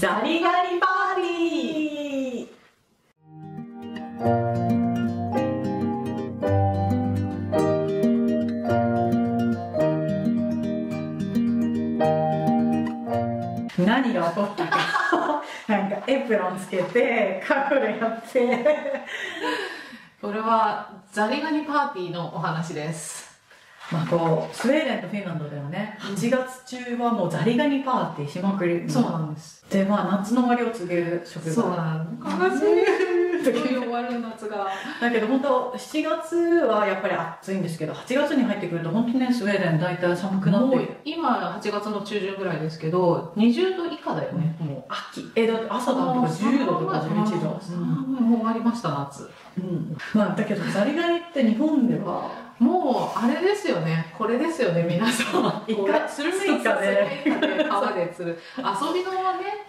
ザリガニパーティー。何が起こったか。なんかエプロンつけてカフレやって。これはザリガニパーティーのお話ですまあこうスウェーデンとフィンランドではね8月中はもうザリガニパーティーしまくりそうなんです。でまあ夏の終わりを告げる食材。そうなんです悲しい。終わる夏がだけど本当7月はやっぱり暑いんですけど8月に入ってくると本当にねスウェーデン大体寒くなって。もう今8月の中旬ぐらいですけど20度以下だよね、もう。秋。えだって朝だとか10度とか11度、うんもう終わりました夏。うん。まあ、だけどザリガニって日本ではもうあれですよね。これですよね皆さんイカスルメイカでスルメイカで川で釣る。遊びのね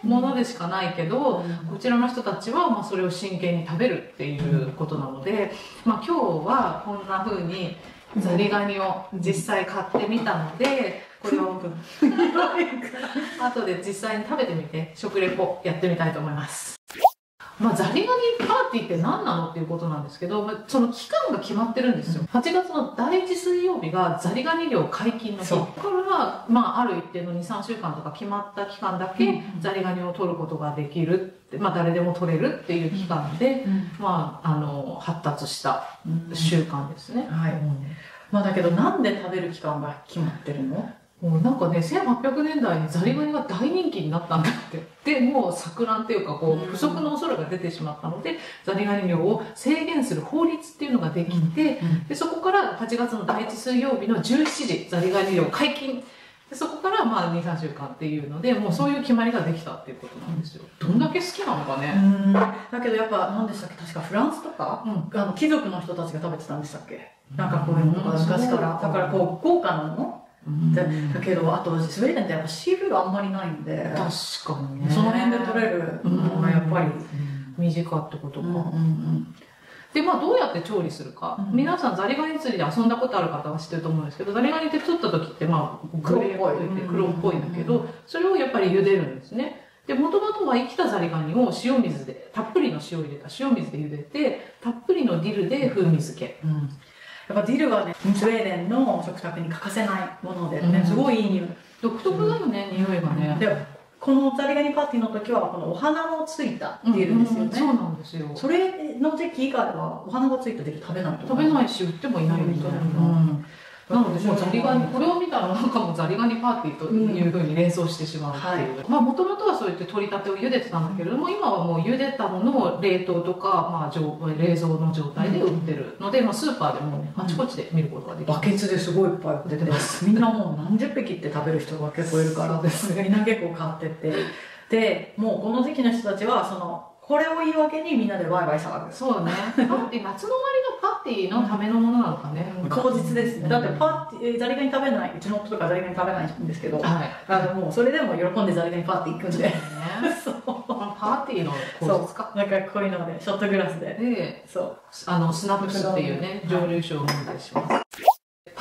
ものでしかないけど、こちらの人たちはまあそれを真剣に食べるっていうことなので、まあ、今日はこんな風にザリガニを実際買ってみたのでこれを 後で実際に食べてみて食レポやってみたいと思います。まあ、ザリガニパーティーって何なのっていうことなんですけど、まあ、その期間が決まってるんですよ。8月の第1水曜日がザリガニ漁解禁の日。そう。これは、まあ、ある一定の2、3週間とか決まった期間だけうんザリガニを取ることができるまあ、誰でも取れるっていう期間で、まあ、あの、発達した習慣ですね。はい。まあだけどなんで食べる期間が決まってるの？もうなんかね、1800年代にザリガニが大人気になったんだって。で、もう錯乱っていうか、こう不足の恐れが出てしまったので、ザリガニ漁を制限する法律っていうのができて、で、そこから8月の第1水曜日の17時、ザリガニ漁解禁。で、そこからまあ2、3週間っていうので、もうそういう決まりができたっていうことなんですよ。どんだけ好きなのかね。うん。だけどやっぱ何でしたっけ？確かフランスとかうん。あの貴族の人たちが食べてたんでしたっけ？なんかこういうのが昔うんからだからこう豪華なの？でだけどあとスウェーデンってやっぱシーフードあんまりないんで確かにね。その辺で取れるのがやっぱり身近ってことか。うんうんで、まあ、どうやって調理するか。うん皆さん、ザリガニ釣りで遊んだことある方は知ってると思うんですけど、ザリガニって釣った時って、まあ、グレーっぽい黒っぽいんだけうんど、それをやっぱり茹でるんですね。で、もともとは生きたザリガニを塩水で、たっぷりの塩を入れた塩水で茹でて、たっぷりのディルで風味付け。うんやっぱディルはねスウェーデンの食卓に欠かせないものでねうんすごいいい匂い独特だよね、匂いがね。でこのザリガニパーティーの時はこのお花のついたディルですよね、うんそうなんですよ。それの時期以外はお花がついたディル食べないと食べないし、売ってもいないみたいな。うんなので、もうザリガニ、これを見たらなんかもうザリガニパーティーというふうに連想してしまうっていう。まあ、もともとはそうやって取り立てを茹でてたんだけれども、今はもう茹でたものを冷凍とか、まあ、常冷蔵の状態で売ってるので、まあ、スーパーでもね、あちこちで見ることができます。バケツですごいいっぱい出てます。みんなもう何十匹って食べる人が結構いるからです みんな結構買ってて。でもうこの時期の人たちはそのこれを言い訳にみんなでワイワイ騒ぐそうね。パーティー、夏の終わりのパーティーのためのものなのかね。口実ですねだってパーティーザリガニ食べないうちの夫とかザリガニ食べないんですけどはい。あのもうそれでも喜んでザリガニパーティー行くんでね。そう パーティーの口実か。なんかこういうのでショットグラスでで、そうあの、スナップスっていうね、蒸留酒を飲んだりします。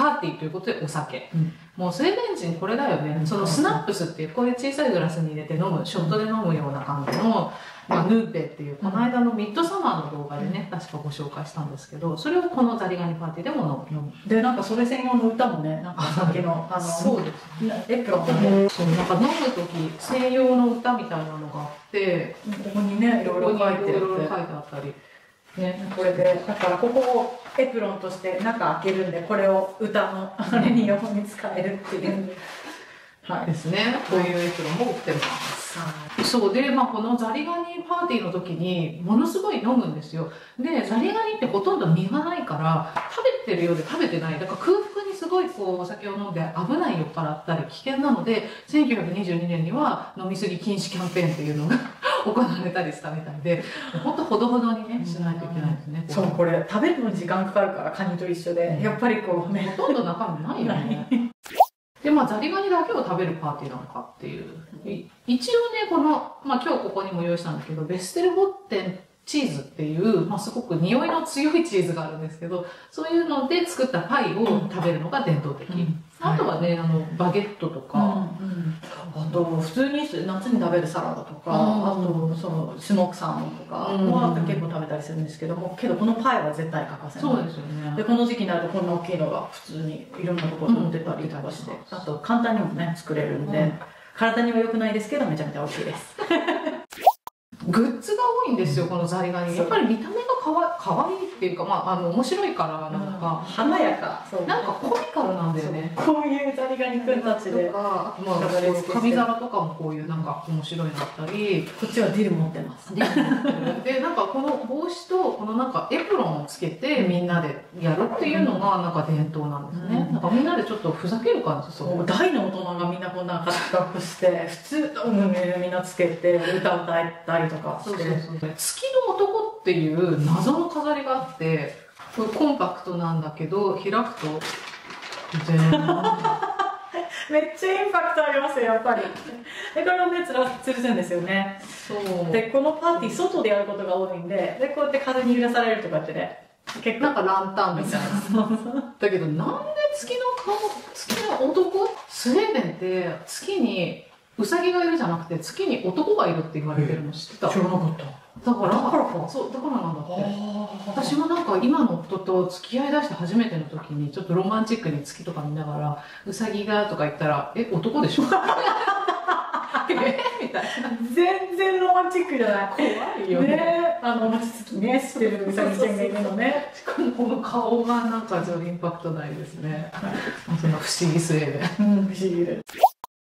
パーティーということでお酒。うんもうスウェーデン人これだよね。そのスナップスっていう、こういう小さいグラスに入れて飲む、ショットで飲むような感じの、まあ、ヌーペっていう、この間のミッドサマーの動画でね、確かご紹介したんですけど、それをこのザリガニパーティーでも飲む。でなんかそれ専用の歌もねなんかさっきのあのそうです。エプロンでそう、なんか飲む時専用の歌みたいなのがあって、ここにねいろいろ書いてあっていろいろ書いてあったり。ね。これでだからここをエプロンとして中開けるんでこれを歌のあれに横に使えるっていうですね。こういうエプロンも売ってます。そうで、まあ、このザリガニパーティーの時にものすごい飲むんですよ。で、ザリガニってほとんど身がないから、食べてるようで食べてない。だから空腹にすごいこうお酒を飲んで危ない酔っ払ったり危険なので、1922年には飲みすぎ禁止キャンペーンっていうのが 行われたりしたみたいで、ほんとほどほどにね、しないといけないですね。そうこれ食べるのに時間かかるからカニと一緒でやっぱりこうねほとんど中身ないよね。で、まあ、ザリガニだけを食べるパーティーなのかっていう。一応ね、この、まあ、今日ここにも用意したんだけど、ベステルボッテンチーズっていう、まあ、すごく匂いの強いチーズがあるんですけど、そういうので作ったパイを食べるのが伝統的。うん。あとはね、あの、バゲットとか、あと普通に夏に食べるサラダとか、あとそのスモークサーモンとかも結構食べたりするんですけどもけどこのパイは絶対欠かせない。そうですよね。でこの時期になるとこんな大きいのが普通にいろんなところに持ってたりとかして、あと簡単にもね作れるんで、うん。体には良くないですけどめちゃめちゃ美味しいです グッズが多いんですよ、このザリガニ。やっぱり見た目がかわかわいいっていうか、まあ、あの、面白いからなのか、華やか。なんかコミカルなんだよね。こういうザリガニくんたちで。とか、まあ、紙皿とかもこういうなんか面白いのあったり、こっちはディル持ってます。で、でなんかこの帽子とこのなんかエプロンをつけてみんなでやるっていうのがなんか伝統なんですね。うん。なんかみんなでちょっとふざける感じそう大の大人がみんなこんな格好して普通のみんなつけて歌歌ったりとかして。そうそうそう。月の男っていう謎の飾りがあってこれコンパクトなんだけど開くと全部めっちゃインパクトありますよやっぱり。でこれをねつら吊るすんですよね。そう。でこのパーティー外でやることが多いんででこうやって風に揺らされるとかってね結構。なんかランタンみたいな。だけどなんで月の顔月の男？スウェーデンって月にウサギがいるじゃなくて月に男がいるって言われてるの知ってた？だからなかっただからかそうだからなんだって。私もなんか今の夫と付き合いだして初めての時にちょっとロマンチックに月とか見ながら「うさぎが」とか言ったら「え男でしょ? 」えみたいな。全然ロマンチックじゃない。怖いよね。ね。あのねしてるうさぎちゃんがいるのね。しかもこの顔がなんかちょっとインパクトないですね。その不思議スウェーデンうん不思議。で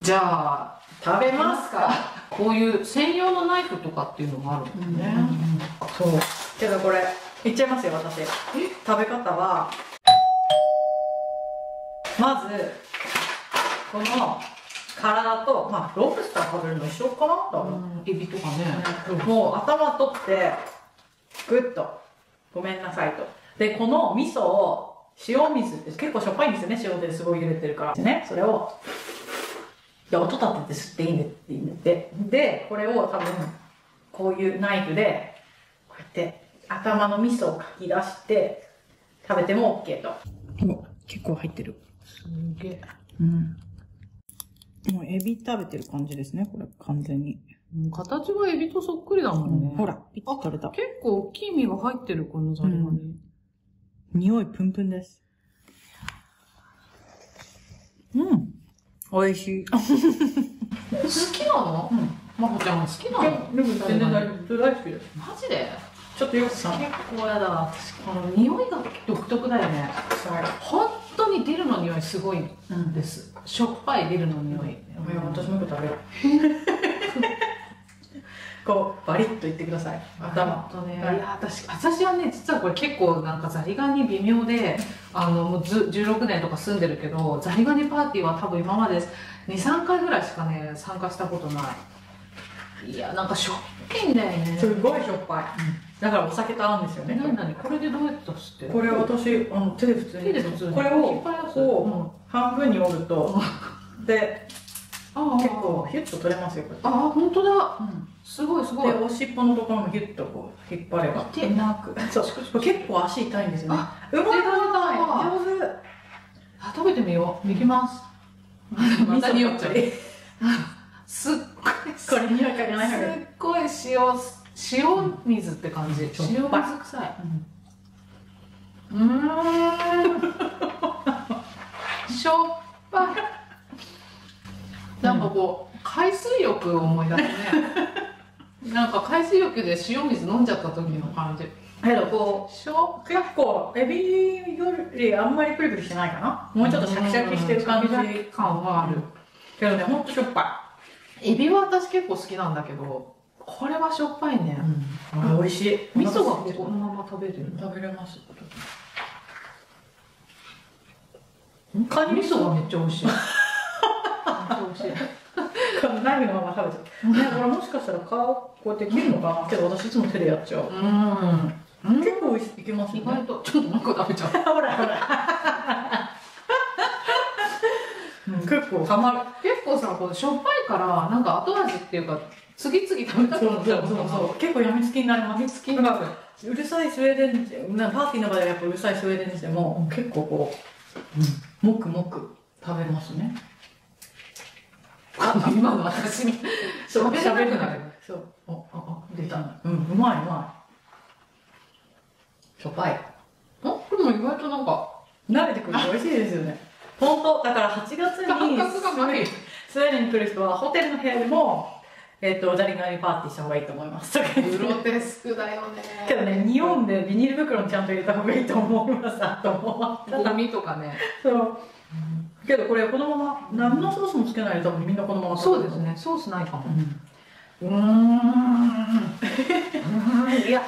じゃあ食べますか？こういう専用のナイフとかっていうのもあるんだよね、そう。けどこれいっちゃいますよ私。食べ方は。まずこの体とまあロブスター食べるの一緒かな多分、うんエビとかね、もう頭取ってグッと。ごめんなさいと。でこの味噌を塩水って結構しょっぱいんですよね塩ですごい揺れてるから。でね。それをで音立てて吸っていいねって言って。でこれを多分こういうナイフでこうやって頭の味噌をかき出して食べても OK と。結構入ってる。すげえ。うん。もうエビ食べてる感じですねこれ完全に、うん形がエビとそっくりだもんね、ほらピッと取れた。結構大きい身が入ってるこのザリガニ、匂いプンプンです。うん。美味しい。好きなの？うん。まこちゃんも好きなの？でも全然大丈夫。大好きです。マジで？ちょっとよく結さ、構やだ。私この匂いが独特だよね。本当にディルの匂いすごいうんんです。しょっぱいディルの匂い、私もよく食べる。こう、バリッと言ってください。頭。とね、私私はね実はこれ結構なんかザリガニ微妙であのもうず16年とか住んでるけどザリガニパーティーは多分今まで23回ぐらいしかね参加したことない。いやなんかしょっぱいんだよね。すごいしょっぱい。だからお酒と合うんですよね。何何これでどうやって出してこれ私、あの手で普通に。手で普通に。これをこう、半分に折ると、で、ああ結構ヒュッと取れますよ、これ。ああ本当だ。うんすごいすごい。で、お尻尾のところもギュッとこう引っ張れば。痛いうまく。そう。結構足痛いんですよね。あうまい。上手。あ食べてみよう。いきます。また匂っちゃう。すっごい。これ匂い嗅がないすっごい塩塩水って感じ、塩水臭い。うーんしょっぱい。なんかこう海水浴を思い出すか海水浴で塩水飲んじゃった時の感じ。けどこしょ？う結構エビよりあんまりプリプリしてないかな？もうちょっとシャキシャキしてる感じ。感はあるけどねほんとしょっぱエビは私結構好きなんだけどこれはしょっぱいね、い、うん、美味しい。味噌がこのまま食べれる？食べれます。カニ味噌がめっちゃ美味しいめっちゃ美味しい。ナイフのまま食べちゃう。ねこれもしかしたら皮こうやって切るのかな。けど私いつも手でやっちゃう。うん。結構いいけます意ね。外と。ちょっとなんか食べちゃう。ほらほら。結構ハマる。結構さこのしょっぱいからなんか後味っていうか次々食べたくなっちゃうのかなそう結構やみつきになりますやみつきになるうるさいスウェーデンなパーティーの場でやっぱうるさいスウェーデンにしても、結構こう、もくもく食べますね。あ今の私にそう、喋れなくなるそう。お、お、お、出た。うん、うまいうまい。しょっぱい。あでも意外となんか慣れてくると美味しいですよね。本当だから8月感にスウェーデンに来る人はホテルの部屋でも、えっ、と、ザリガニパーティーした方がいいと思います。とか言ってプロテスクだよねけどね、日本でビニール袋にちゃんと入れた方がいいと思います。あと思ったゴミとかねそう。けどこれこのまま、何のソースもつけないと多分みんなこのままそうです。ね。ソースないかも。うん。うーん。いや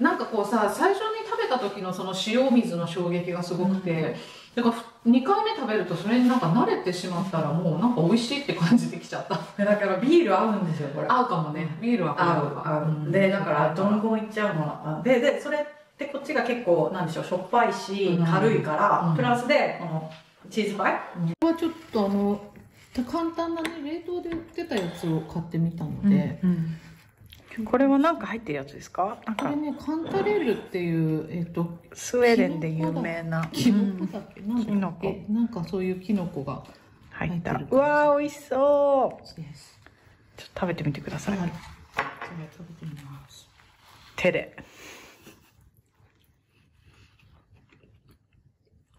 なんかこうさ最初に食べた時のその塩水の衝撃がすごくて、だから2回目食べるとそれになんか慣れてしまったらもうなんか美味しいって感じてきちゃった。でだからビール合うんですよ、これ。合うかもね。ビールは合う。合うでだからどんごんいっちゃうの。はででそれってこっちが結構なんでしょうしょっぱいしうん。軽いから、うん。プラスでこのチーズパイ、これはちょっとあの簡単なね冷凍で売ってたやつを買ってみたので、これは何か入ってるやつですか？なんこれねカンタレールっていうえっ、とスウェーデンで有名な。キノコだっけ、なんだっキノけなんかそういうキノコが入った入ってる。うわー美味しそう。ですちょっと食べてみてください、はい。それ食べてみます。手で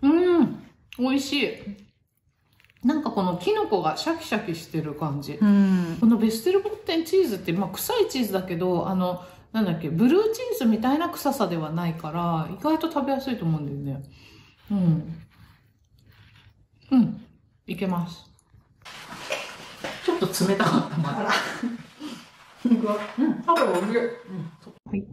うん美味しい。なんかこのキノコがシャキシャキしてる感じ。うん。このベステルボッテンチーズって、まあ、臭いチーズだけどあのなんだっけブルーチーズみたいな臭さではないから意外と食べやすいと思うんだよね。うん。うん。いけます。ちょっと冷たかったまだ。うん。多分美味しい、はい。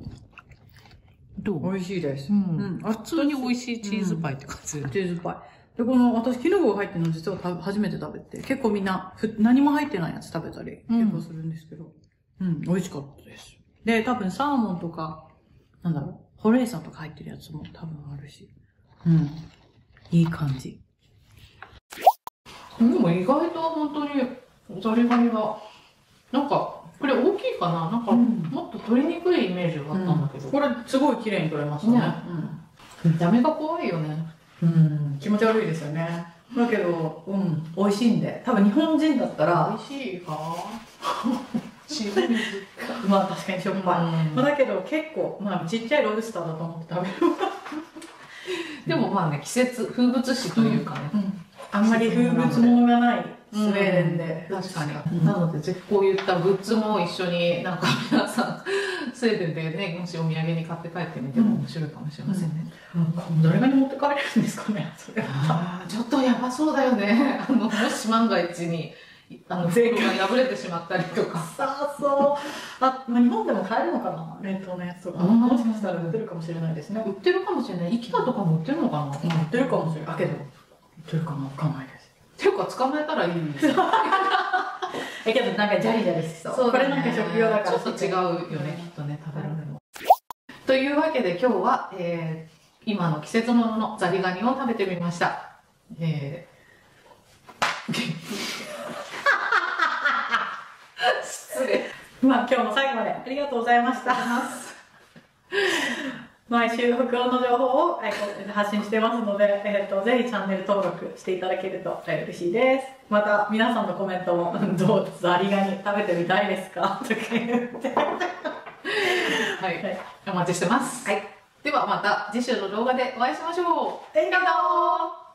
どう？美味しいです、うん。あ普通に美味しいチーズパイって感じ、チーズパイでこの私キノコが入ってるの実はた初めて食べて結構みんなふ何も入ってないやつ食べたりうん。結構するんですけど。うん、美味しかったです。で多分サーモンとかなんだろうホレイサンとか入ってるやつも多分あるし。うん。いい感じ。でも意外と本当にザリガニがなんかこれ大きいかな？なんかうん。もっと取りにくいイメージがあったんだけど、これすごい綺麗に取れましたね。ね。見た目が怖いよねうん、うん、気持ち悪いですよね。だけどうん。美味しいんで。多分日本人だったら美味しいか？塩水 まあ確かにしょっぱい、うん。まあ、だけど結構、まあ、ちっちゃいロブスターだと思って食べる、でもまあね季節風物詩というかね、あんまり風物ものがないスウェーデンで、確かに、うん。なのでぜひこういったグッズも一緒になんか皆さんスウェーデンでねもしお土産に買って帰ってみても面白いかもしれませんね、どれがに持って帰れるんですかね。それはあーちょっとやばそうだよね。あのもし万が一にあの袋が破れてしまったりとか。さあそう。あ、まあ、日本でも買えるのかな？冷凍のやつとか。うん。もしかしたら売ってるかもしれないですね。売ってるかもしれない。IKEA とかも売ってるのかな、売ってるかもしれない。けど売ってるかもわかんないです。っていうか捕まえたらいいですえ けどなんかジャリジャリしそう。これなんか食用だから。ちょっと違うよねきっとね食べられるの。というわけで今日は、えー今の季節物のザリガニを食べてみました。えー 失礼。まあ今日も最後までありがとうございました毎週北欧の情報をえー発信してますので、えー、とぜひチャンネル登録していただけるとえー嬉しいです。また皆さんのコメントもうん「どうザリガニ食べてみたいですか?」とか言って。はい、はい。お待ちしてます、はい。ではまた次週の動画でお会いしましょう。笑顔